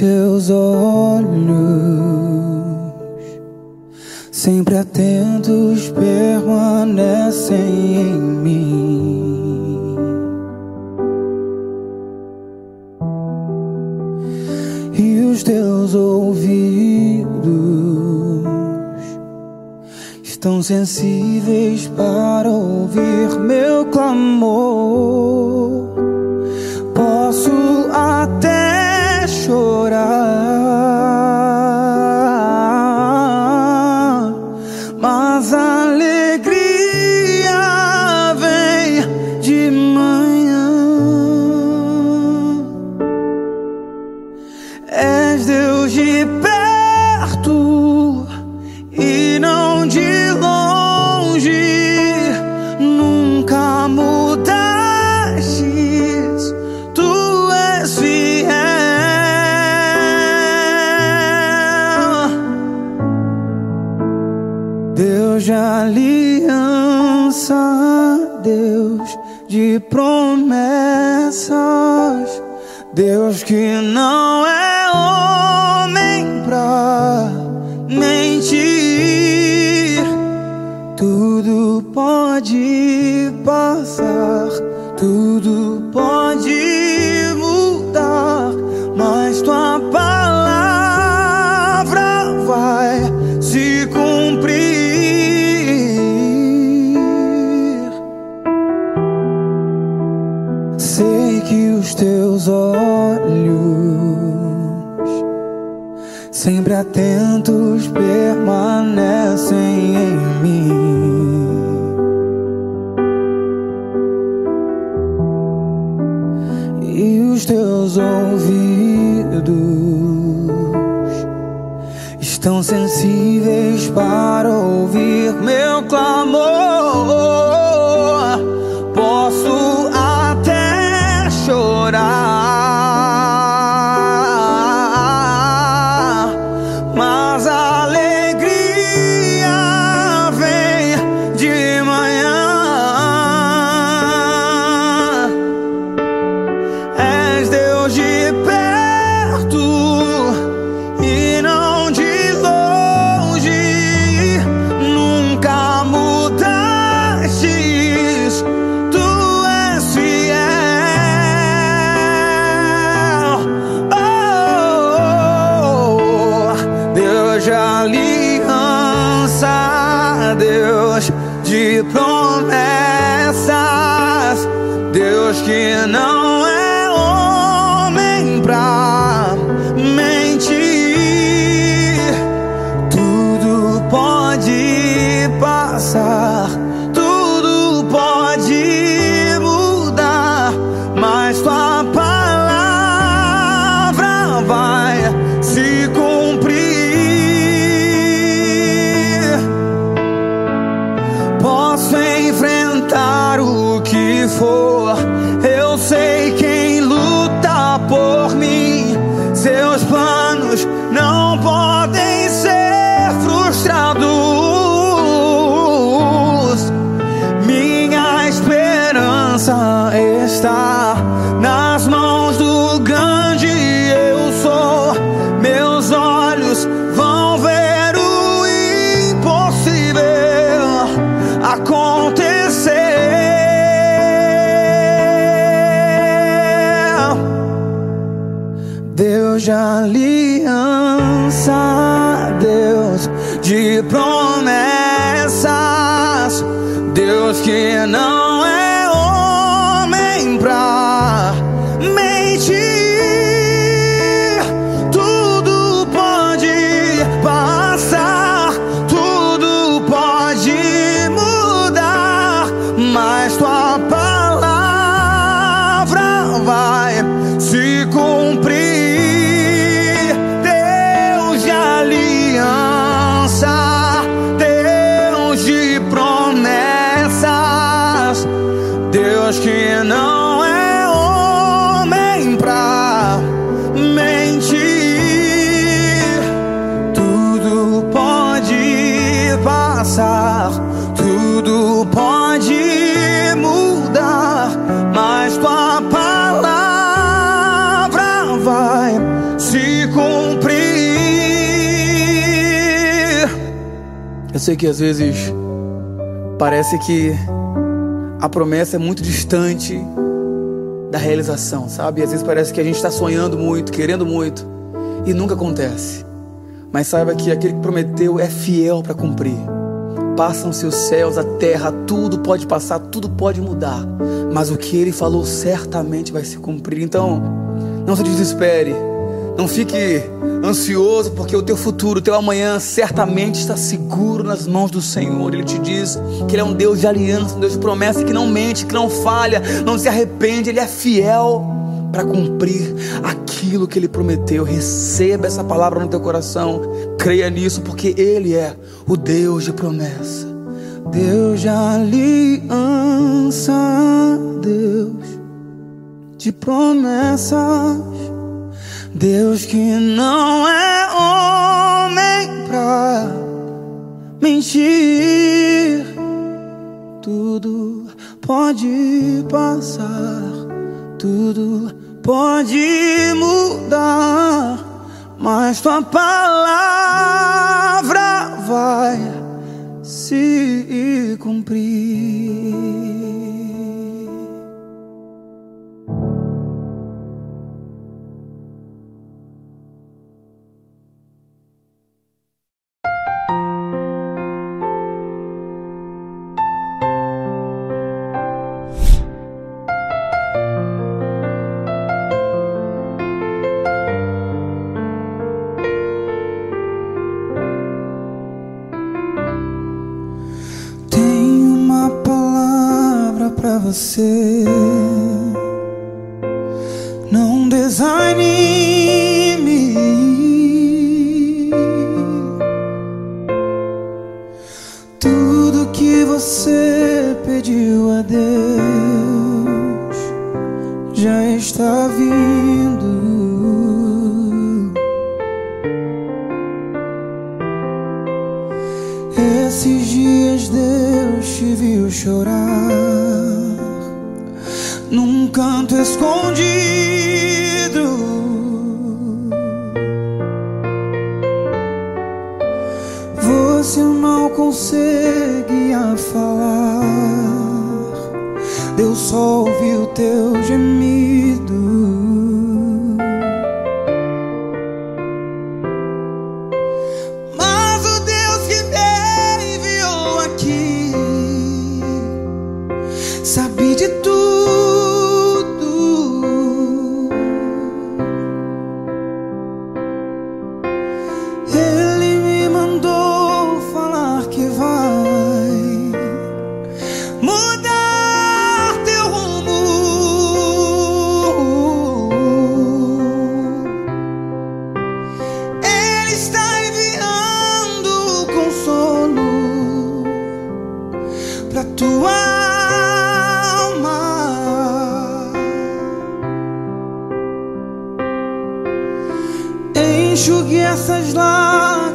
teus olhos, sempre atentos, permanecem em mim. E os teus ouvidos estão sensíveis para ouvir meu clamor. You know. Estão sensíveis para ouvir meu clamor. Sei que às vezes parece que a promessa é muito distante da realização, sabe? Às vezes parece que a gente está sonhando muito, querendo muito e nunca acontece. Mas saiba que aquele que prometeu é fiel para cumprir. Passam-se os céus, a terra, tudo pode passar, tudo pode mudar. Mas o que ele falou certamente vai se cumprir. Então, não se desespere. Não fique ansioso, porque o teu futuro, o teu amanhã certamente está seguro nas mãos do Senhor. Ele te diz que Ele é um Deus de aliança, um Deus de promessa, que não mente, que não falha, não se arrepende, Ele é fiel para cumprir aquilo que Ele prometeu. Receba essa palavra no teu coração, creia nisso, porque Ele é o Deus de promessa, Deus de aliança, Deus de promessas. Deus que não é homem pra mentir, tudo pode passar, tudo pode mudar, mas tua palavra vai se cumprir. Que vai mudar.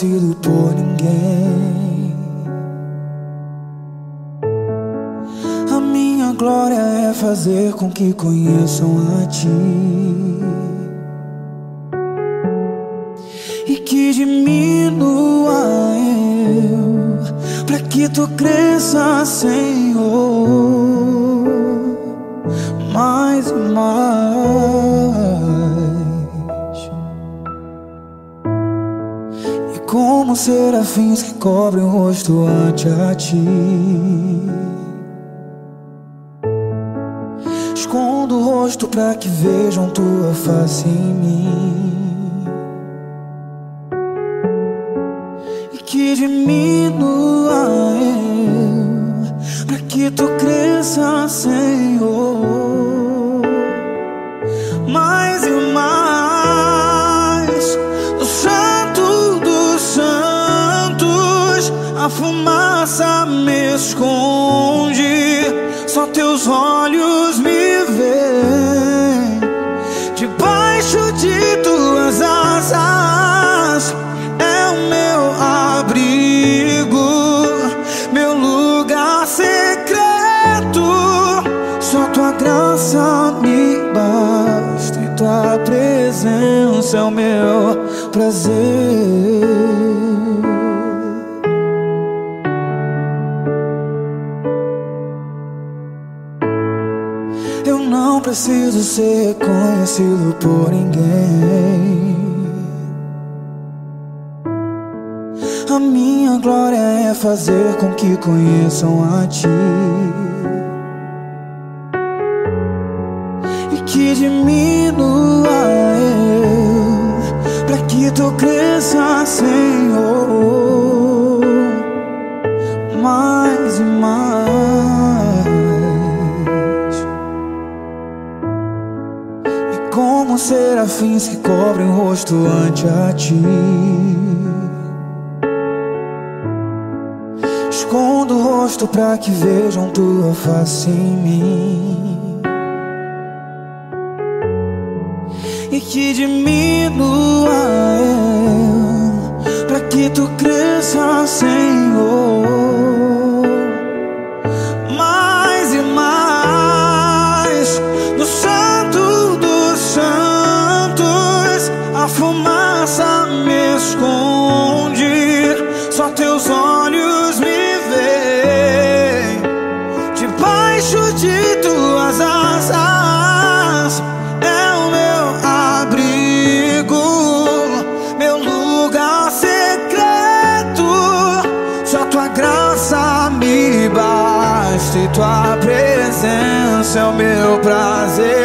Conhecido por ninguém. A minha glória é fazer com que conheçam a Ti. Para que vejam tua face em mim. E que diminua eu, para que tu cresça, Senhor. Mais e mais, o Santo dos Santos, a fumaça me esconde, é o meu prazer. Eu não preciso ser conhecido por ninguém. A minha glória é fazer com que conheçam a Ti. Senhor, mais e mais. E como serafins que cobrem o rosto ante a Ti. Escondo o rosto para que vejam tua face em mim. E que diminua tu cresça, Senhor. Presença é o meu prazer.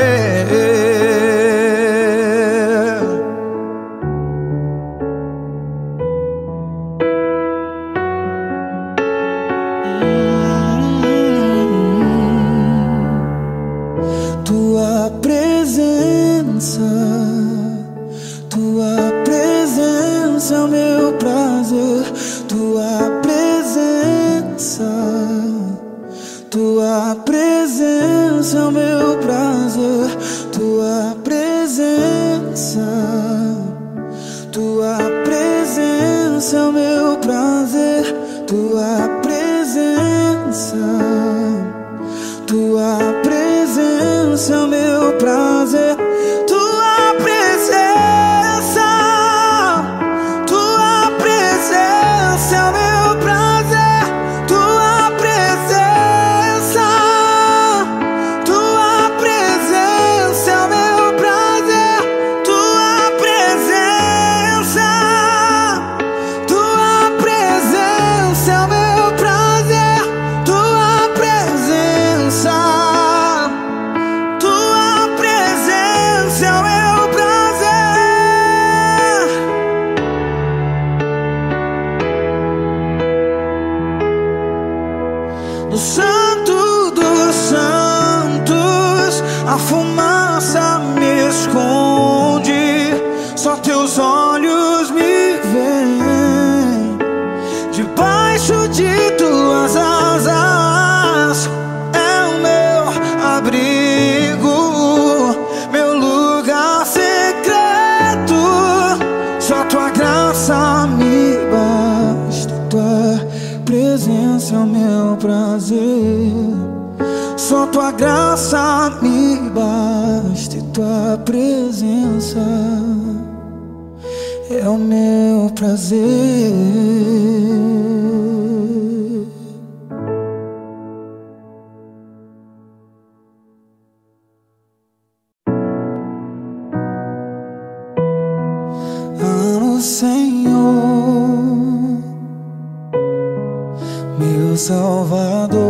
Graça me basta e tua presença é o meu prazer. Salvador.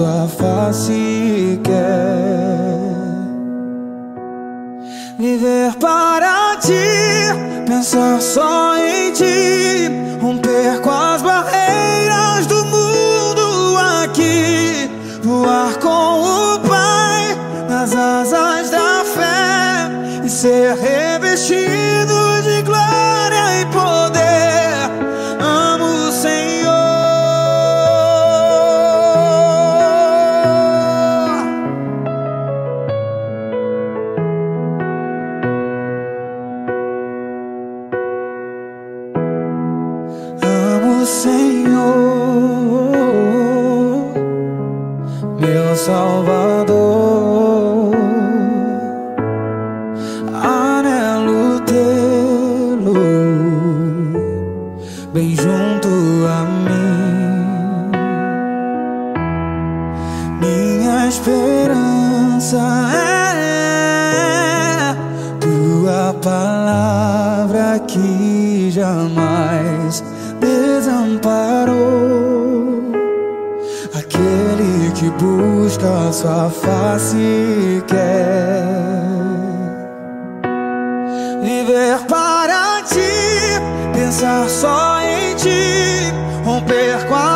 Tua face quer viver para ti pensar só em ti, romper com as barreiras do mundo aqui, voar com o Pai nas asas da fé e ser revestido jamais desamparou aquele que busca sua face quer viver para ti, pensar só em ti, romper com as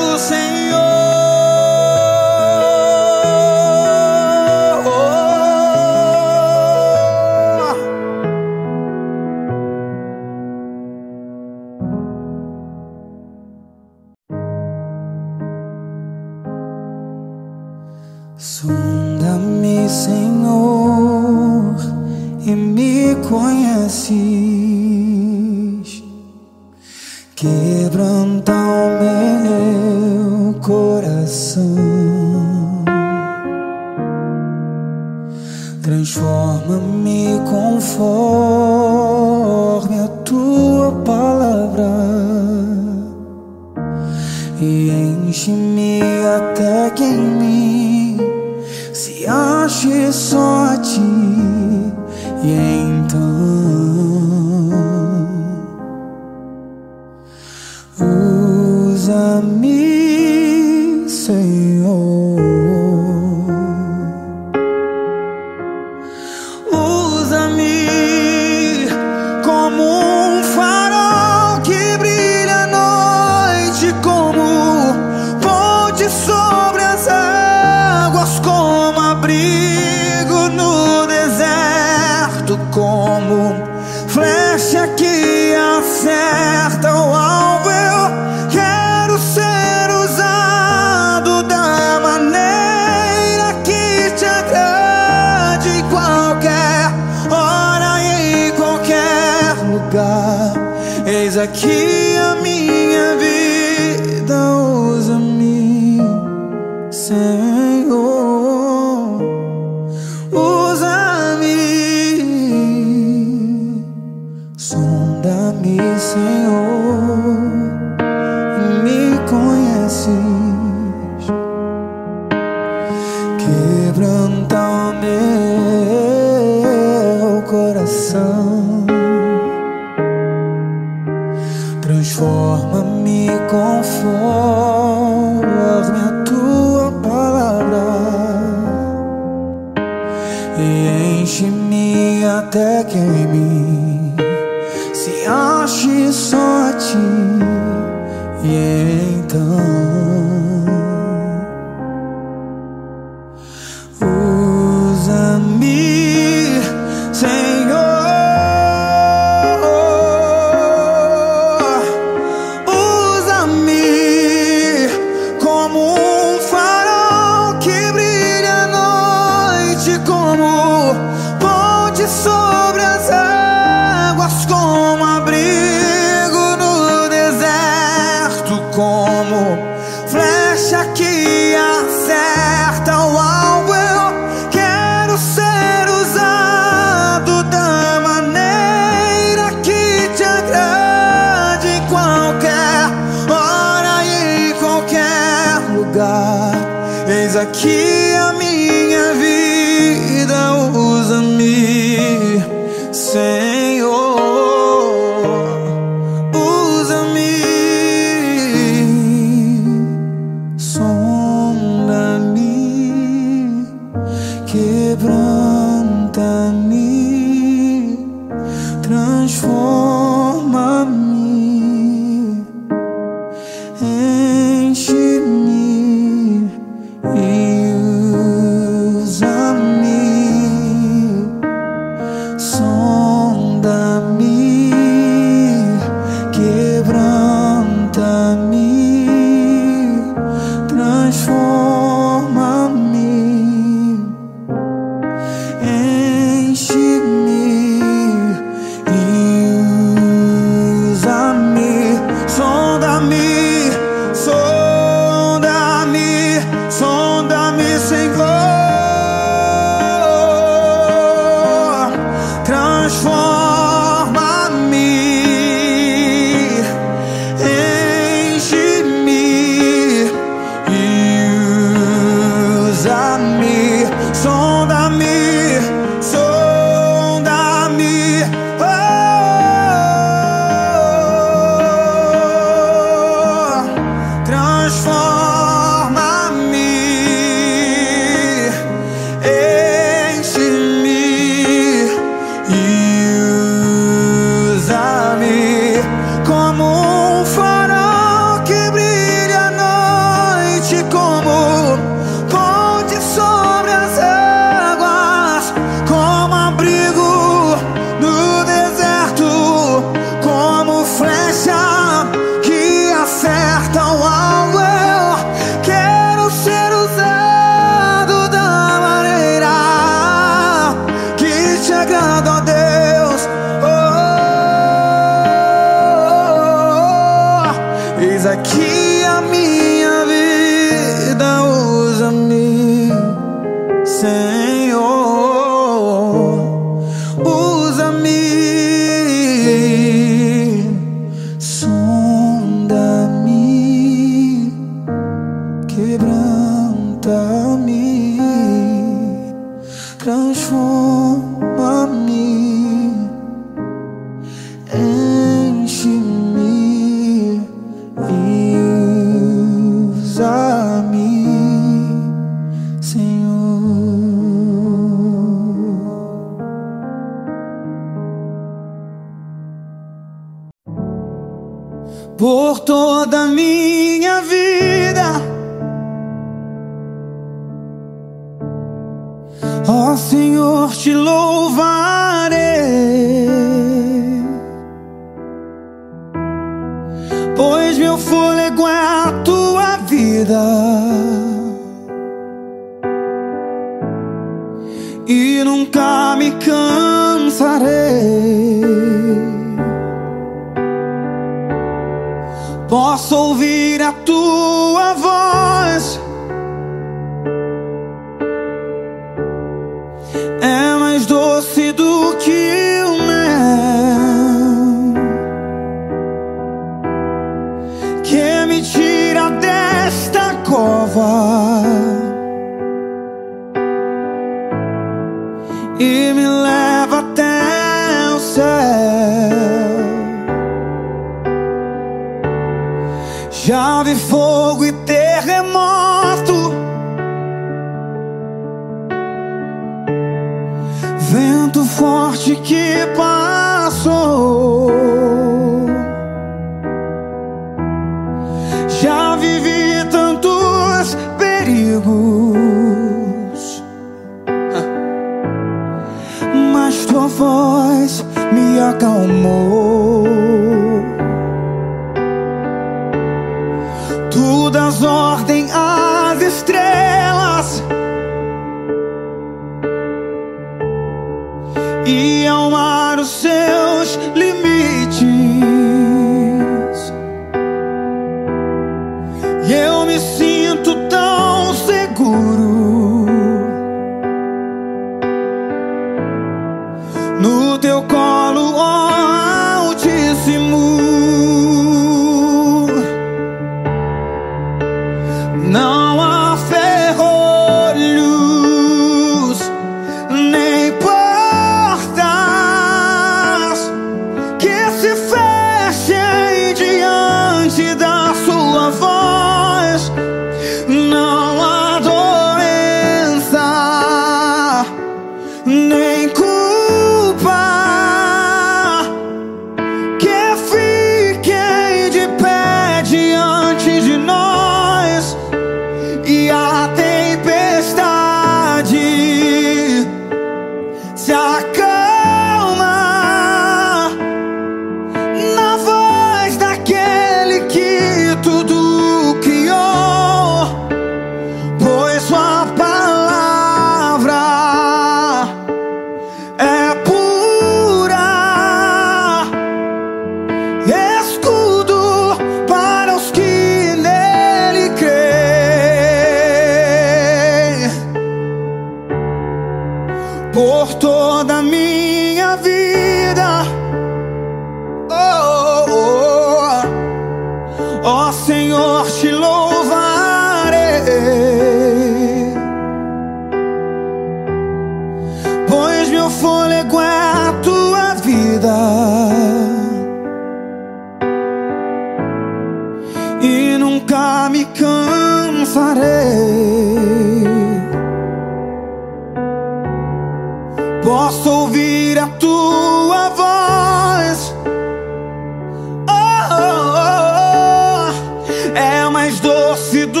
doce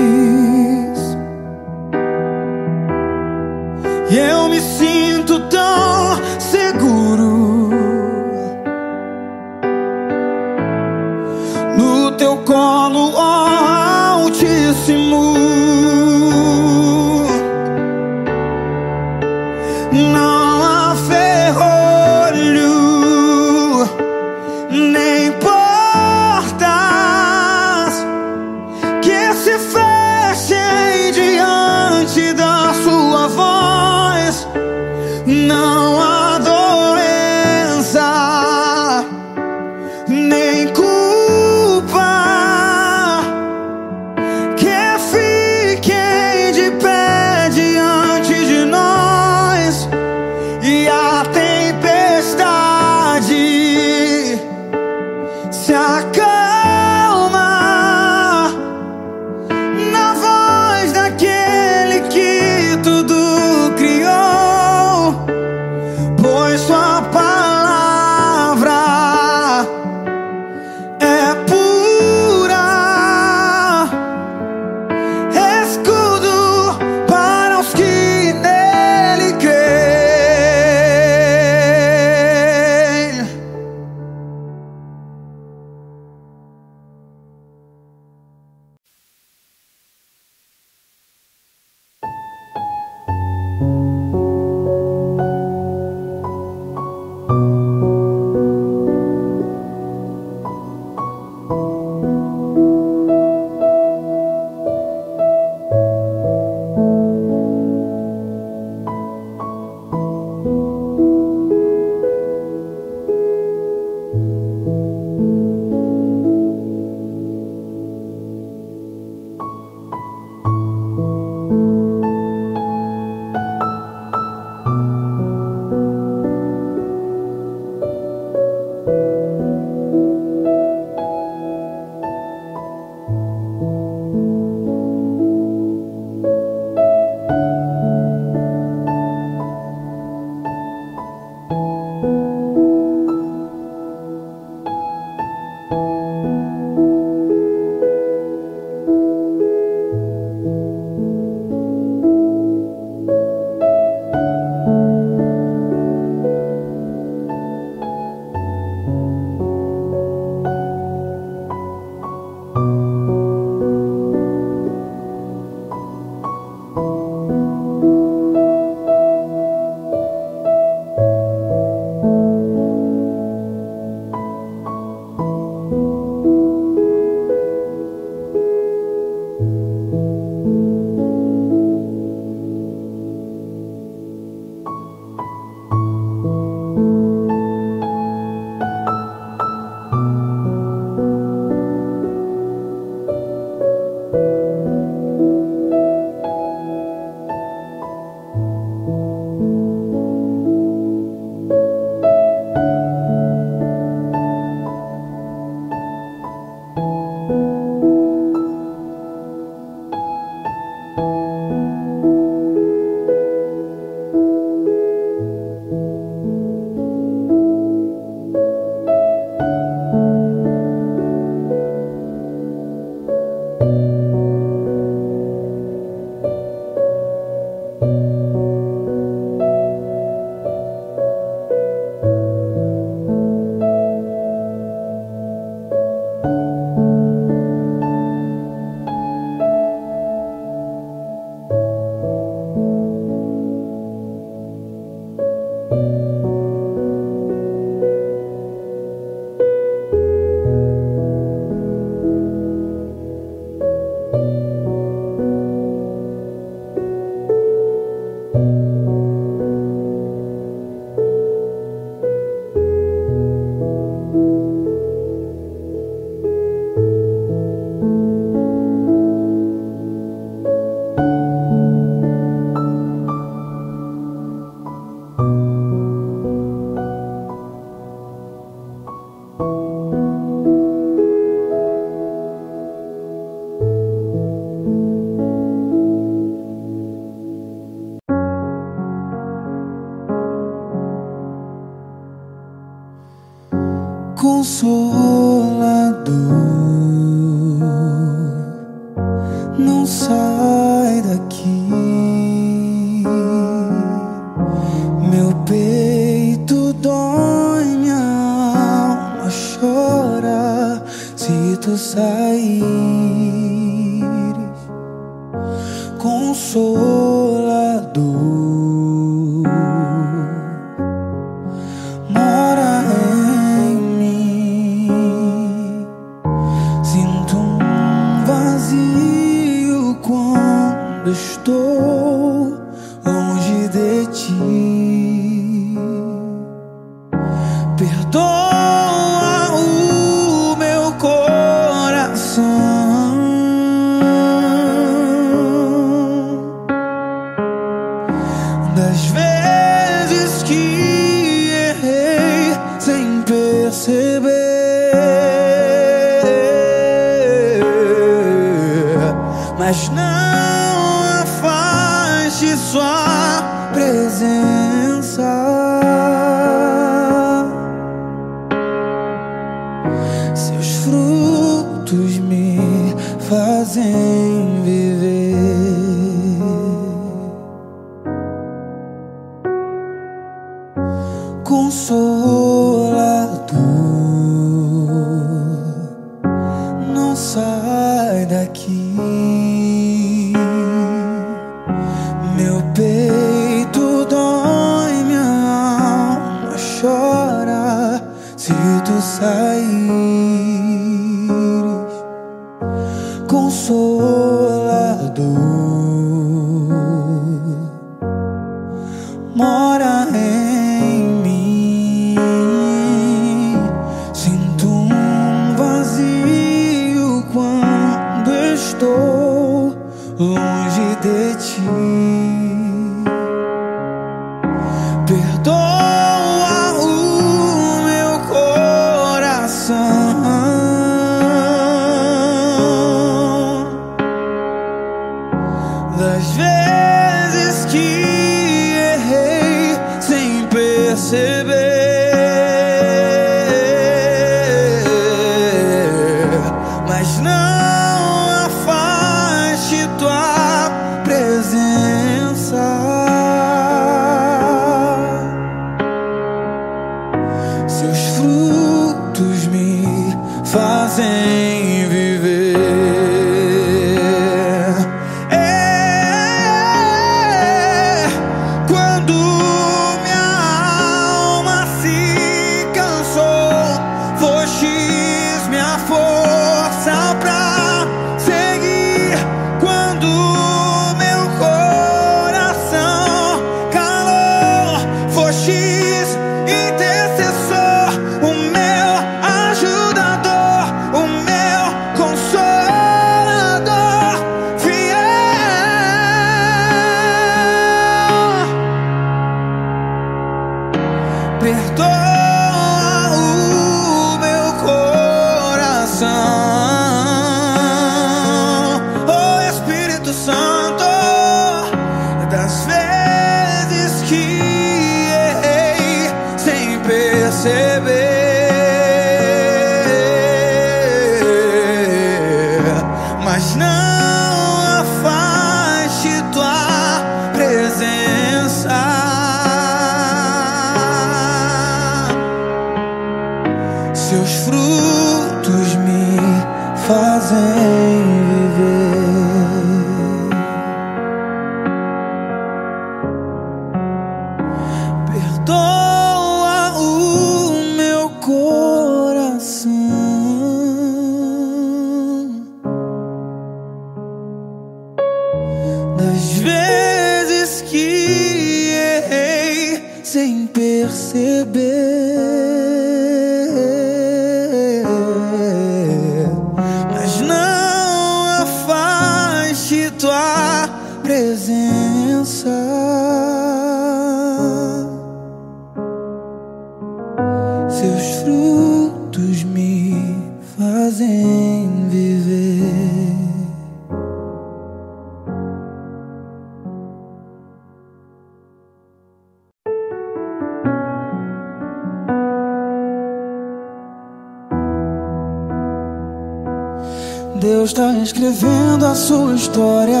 Deus está escrevendo a sua história.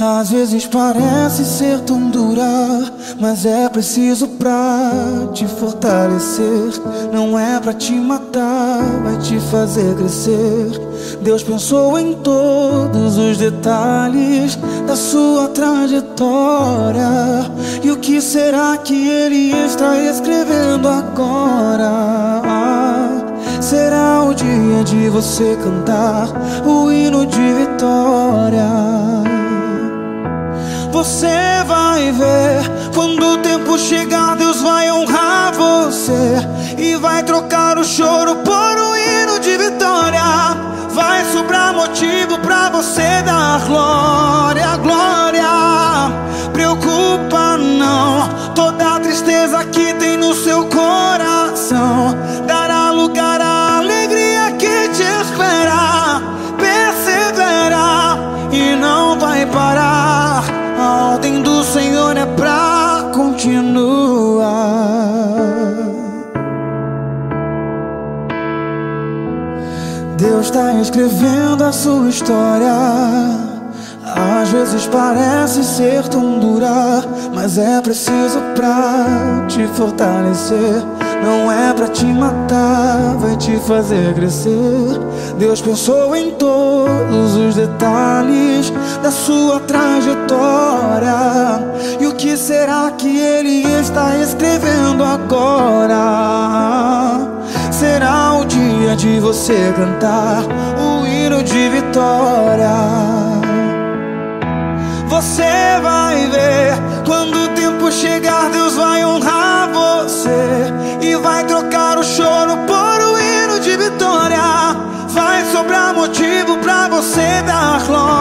Às vezes parece ser tão dura, mas é preciso pra te fortalecer. Não é pra te matar, vai te fazer crescer. Deus pensou em todos os detalhes da sua trajetória. E o que será que Ele está escrevendo agora? Será o dia de você cantar o hino de vitória. Você vai ver quando o tempo chegar, Deus vai honrar você e vai trocar o choro por um hino de vitória. Vai sobrar motivo pra você dar glória, glória. Preocupa não, toda a tristeza que tem no seu coração está escrevendo a sua história. Às vezes parece ser tão dura, mas é preciso pra te fortalecer. Não é pra te matar, vai te fazer crescer. Deus pensou em todos os detalhes da sua trajetória. E o que será que Ele está escrevendo agora? Será o dia de você cantar o hino de vitória. Você vai ver quando o tempo chegar, Deus vai honrar você e vai trocar o choro por um hino de vitória. Vai sobrar motivo pra você dar glória,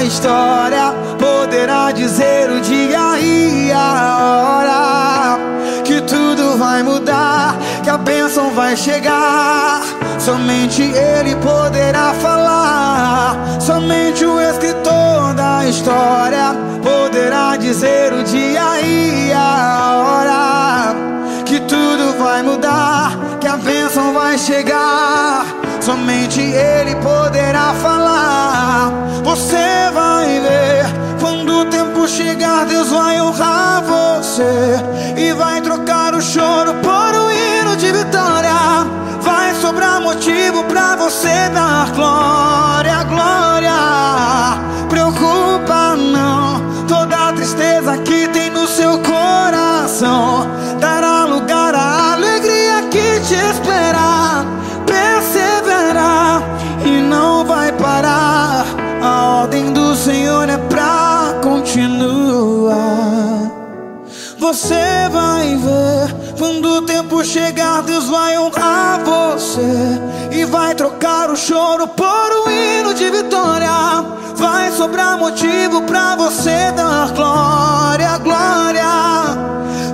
da história poderá dizer o dia e a hora que tudo vai mudar, que a bênção vai chegar. Somente Ele poderá falar. Somente o escritor da história poderá dizer o dia e a hora que tudo vai mudar, que a bênção vai chegar. Somente Ele poderá falar. Você vai ver quando o tempo chegar, Deus vai honrar você e vai trocar o choro por um hino de vitória. Vai sobrar motivo pra você dar glória, glória. Preocupa não, toda a tristeza que tem no seu coração dará Você vai ver quando o tempo chegar, Deus vai honrar você e vai trocar o choro por um hino de vitória. Vai sobrar motivo pra você dar glória, glória.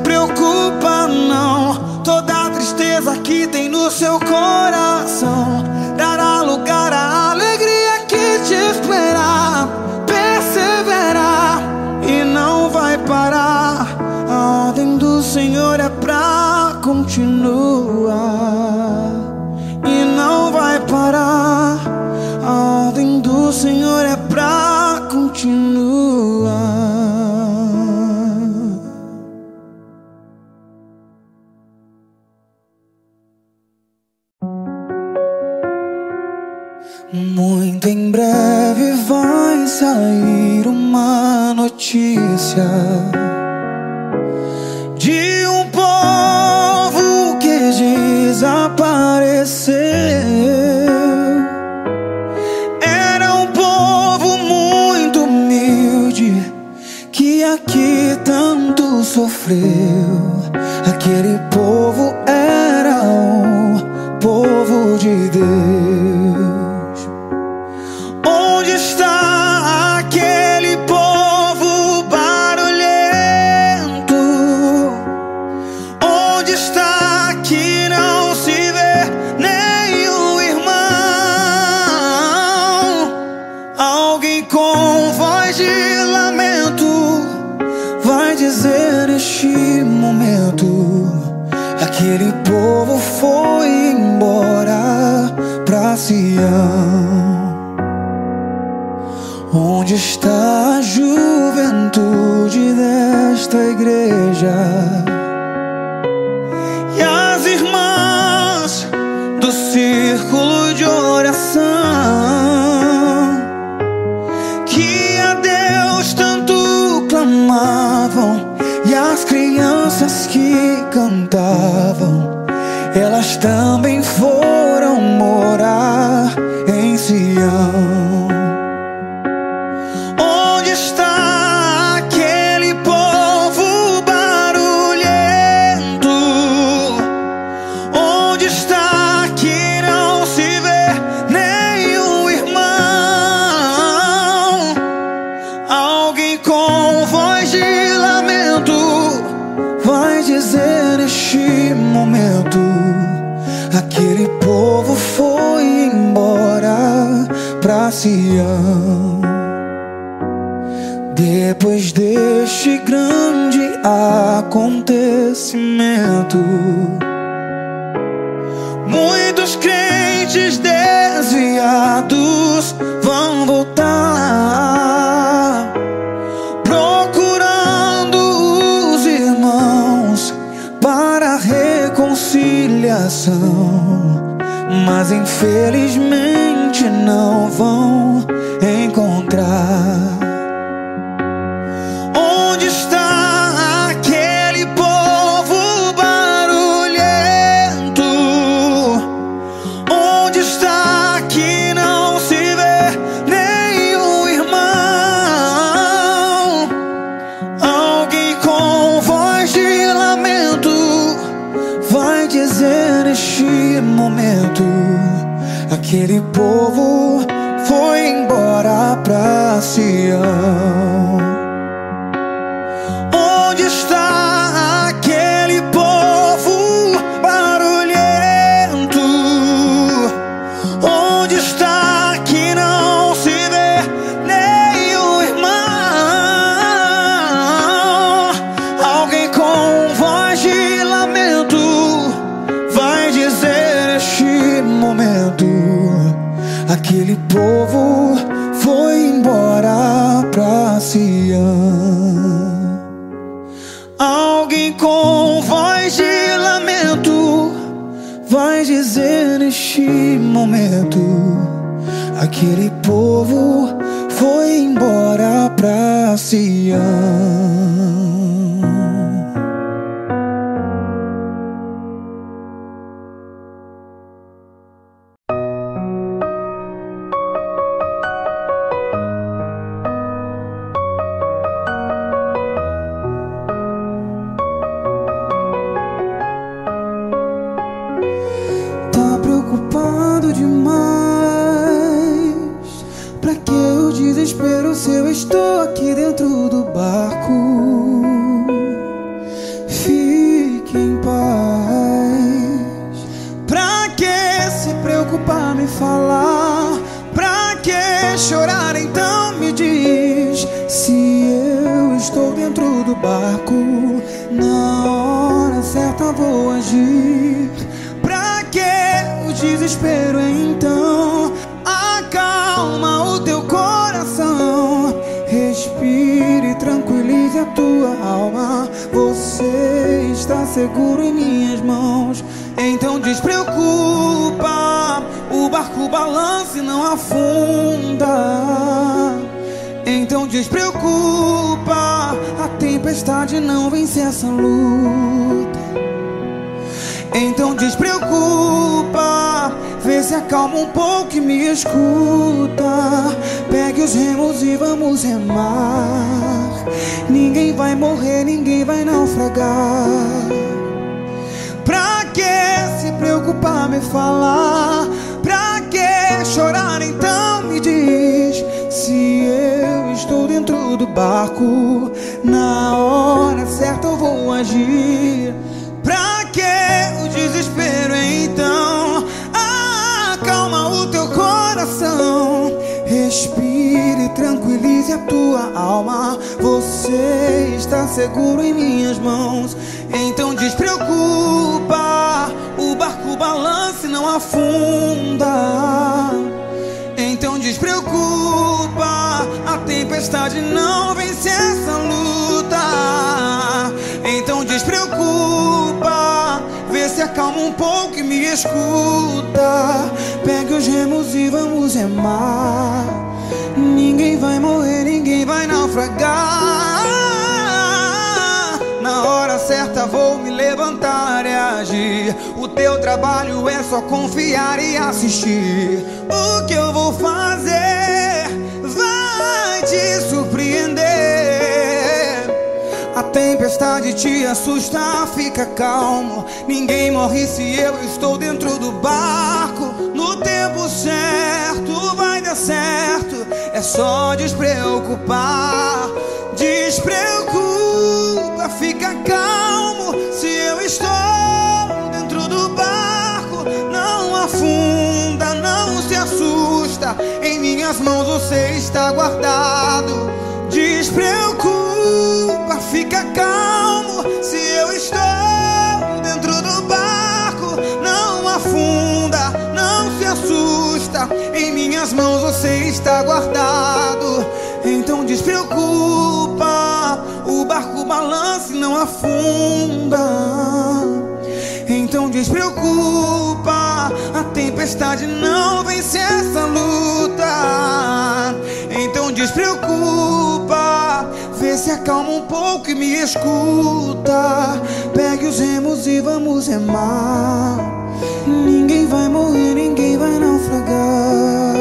Preocupa não, toda a tristeza que tem no seu coração continua e não vai parar. A ordem do Senhor é pra continuar. Muito em breve vai sair uma notícia Sião. Depois deste grande acontecimento, muitos crentes desviados vão voltar procurando os irmãos para reconciliação, mas infelizmente hoje não vão neste momento, aquele povo foi embora pra Sião. seguro em minhas mãos. Então despreocupa, o barco balance e não afunda. Então despreocupa, a tempestade não vence essa luta. Então despreocupa, vê se acalma um pouco e me escuta. Pegue os remos e vamos remar. Ninguém vai morrer, ninguém vai naufragar. Que se preocupar, me falar? Pra que chorar, então me diz? Se eu estou dentro do barco, na hora certa eu vou agir. Pra que o desespero, então? Acalma o teu coração. Respire tranquilize a tua alma. Você está seguro em minhas mãos. Então despreocupa. O barco balança e não afunda. Então despreocupa. A tempestade não vence essa luta. Então despreocupa. Vê se acalma um pouco e me escuta. Pegue os remos e vamos remar. Ninguém vai morrer, ninguém vai naufragar. Na hora certa vou me levantar e agir. O teu trabalho é só confiar e assistir. O que eu vou fazer vai te surpreender. A tempestade te assusta, fica calmo. Ninguém morre se eu estou dentro do barco. No tempo certo vai dar certo. É só despreocupar. Despreocupa, fica calmo. Estou dentro do barco, não afunda, não se assusta. Em minhas mãos você está guardado. Despreocupa, fica calmo. Se eu estou dentro do barco, não afunda, não se assusta. Em minhas mãos você está guardado. Então despreocupa, o barco balança e não afunda. Então despreocupa, a tempestade não vence essa luta. Então despreocupa, vê se acalma um pouco e me escuta. Pegue os remos e vamos remar. Ninguém vai morrer, ninguém vai naufragar.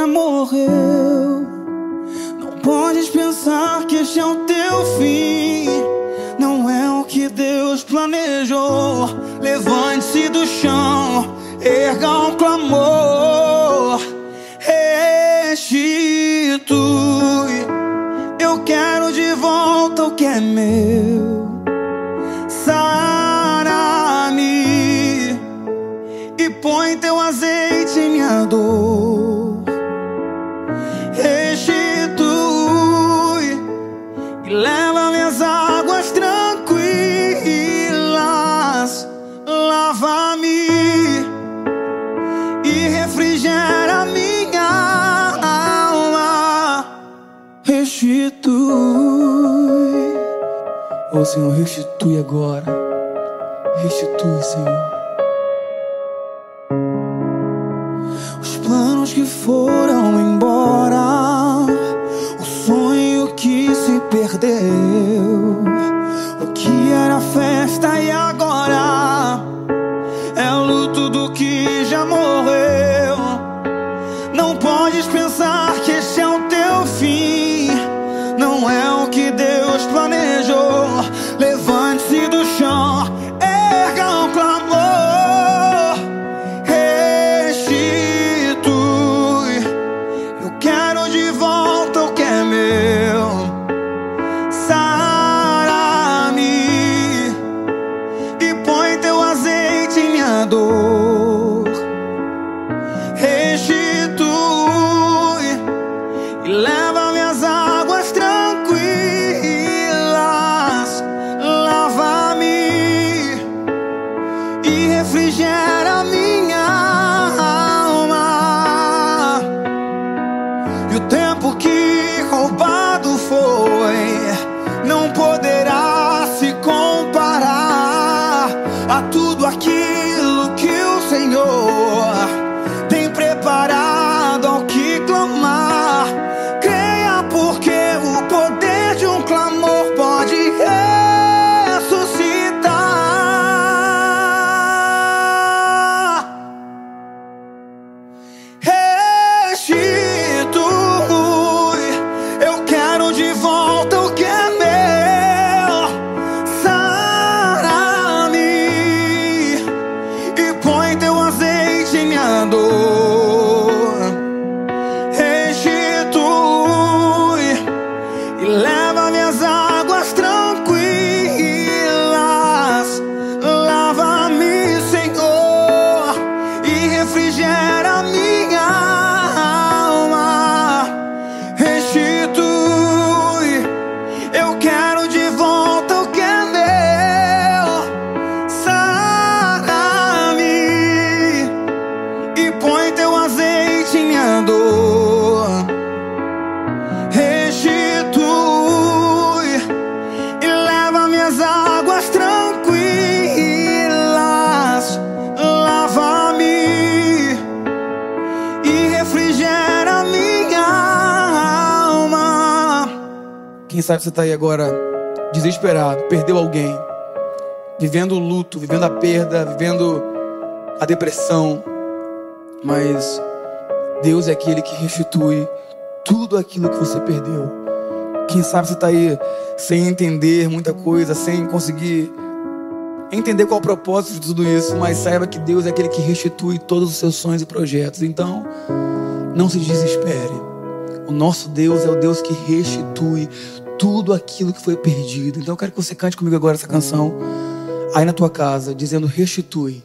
Já morreu. Não podes pensar que este é o teu fim, não é o que Deus planejou. Levante-se do chão, erga um clamor restitui. Eu quero de volta o que é meu. Senhor, restitui agora. Restitui, Senhor. Os planos que foram embora, o sonho que se perdeu, a tudo Você está aí agora desesperado, perdeu alguém, vivendo o luto, vivendo a perda, vivendo a depressão, mas Deus é aquele que restitui tudo aquilo que você perdeu. Quem sabe você está aí sem entender muita coisa, sem conseguir entender qual é o propósito de tudo isso, mas saiba que Deus é aquele que restitui todos os seus sonhos e projetos. Então, não se desespere. O nosso Deus é o Deus que restitui tudo aquilo que foi perdido. Então eu quero que você cante comigo agora essa canção aí na tua casa, dizendo: restitui.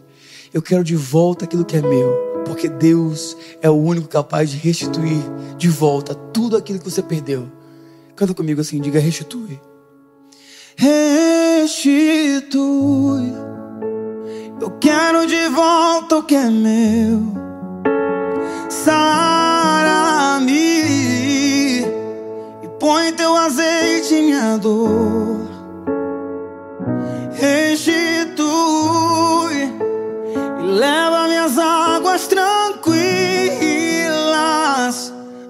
Eu quero de volta aquilo que é meu, porque Deus é o único capaz de restituir de volta tudo aquilo que você perdeu. Canta comigo assim, diga: restitui. Restitui. Eu quero de volta o que é meu. Põe teu azeite em minha dor. Restitui e leva minhas águas tranquilas.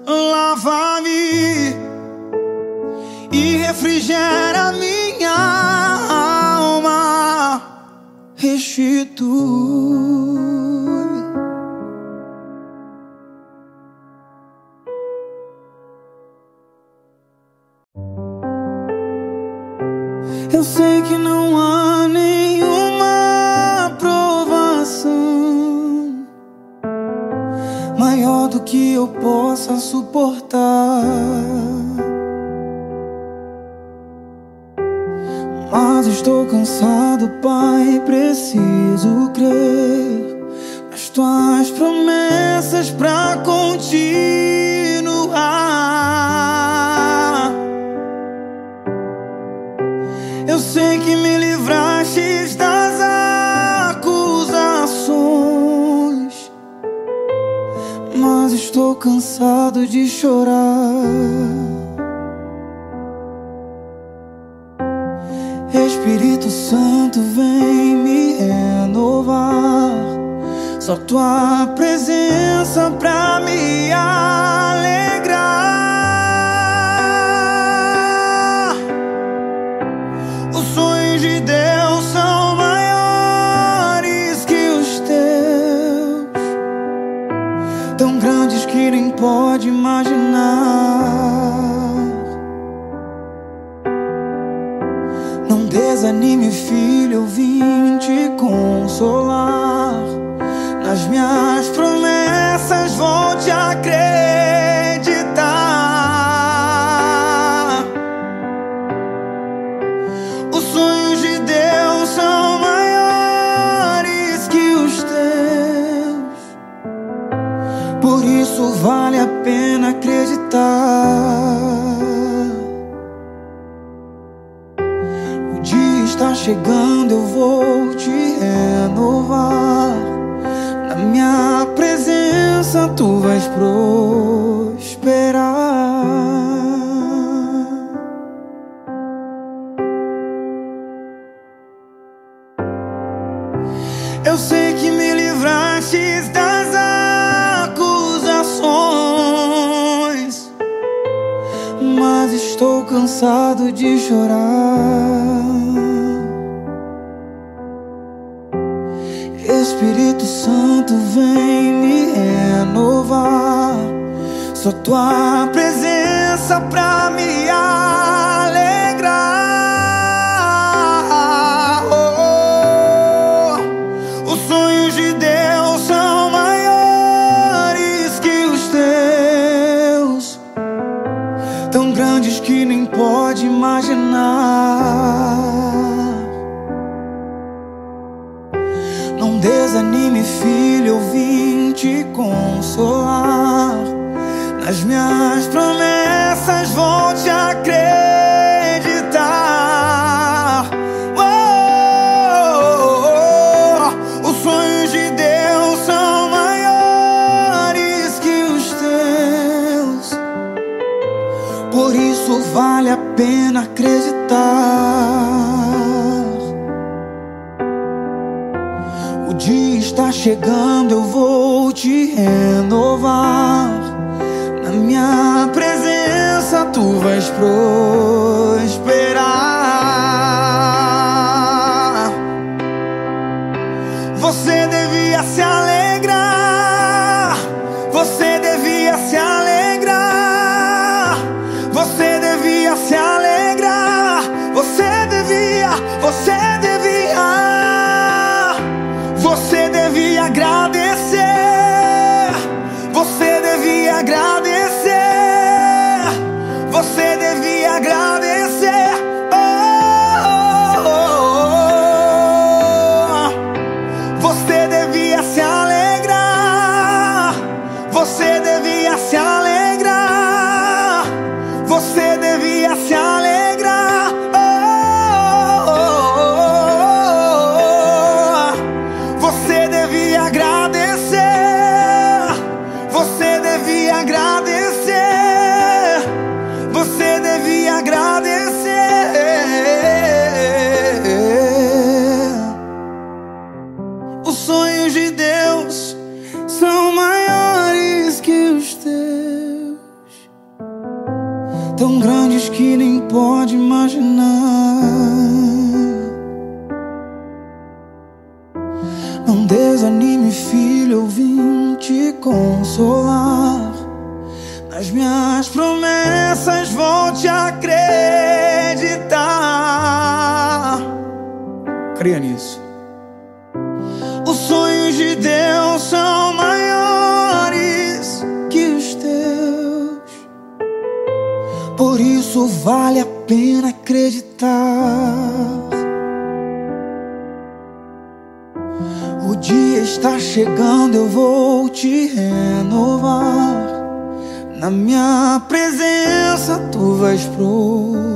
Lava-me e refrigera minha alma. Restitui. Suportar. Mas estou cansado, Pai, preciso crer nas tuas promessas pra continuar. Estou cansado de chorar. Espírito Santo, vem me renovar. Só tua presença pra me alegrar. Pode imaginar. Não desanime, filho, eu vim te consolar. Nas minhas Você devia se alegrar. Creia nisso. Os sonhos de Deus são maiores que os teus. Por isso vale a pena acreditar. O dia está chegando, eu vou te renovar. Na minha presença tu vais pro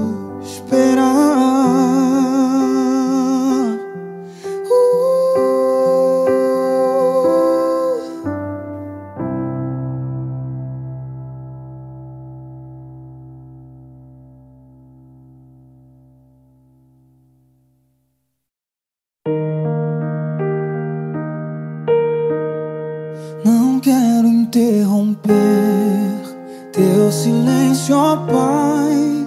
silêncio, ó Pai,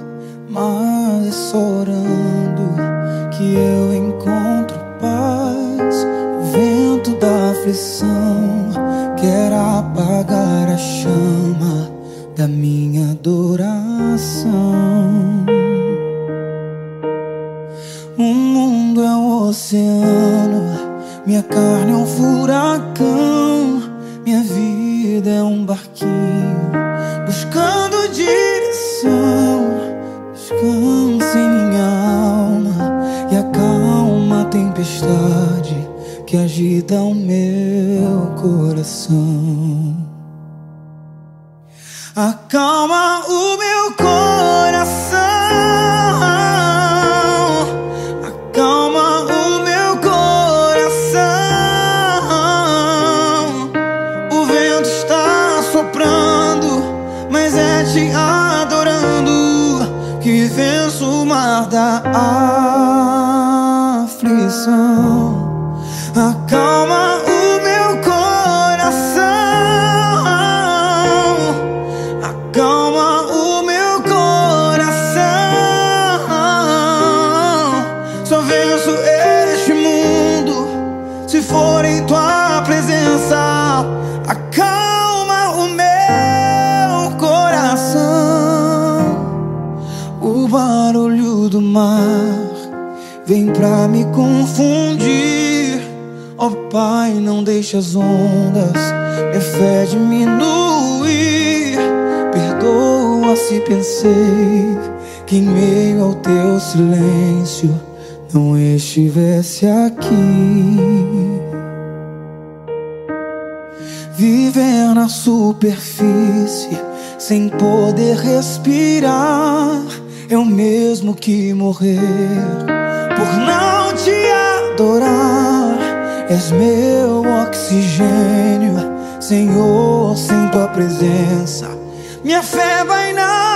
mas é orando que eu encontro paz. O vento da aflição quer apagar a chama da minha adoração. O mundo é um oceano, minha carne é um que agita o meu coração. Acalma o meu coração. Acalma o meu coração. O vento está soprando, mas é te adorando que venço o mar da aflição. Vem pra me confundir. Ó oh, Pai, não deixe as ondas minha fé diminuir. Perdoa se pensei que em meio ao teu silêncio não estivesse aqui. Viver na superfície sem poder respirar o mesmo que morrer por não te adorar. És meu oxigênio, Senhor, sem tua presença. Minha fé vai naufragar.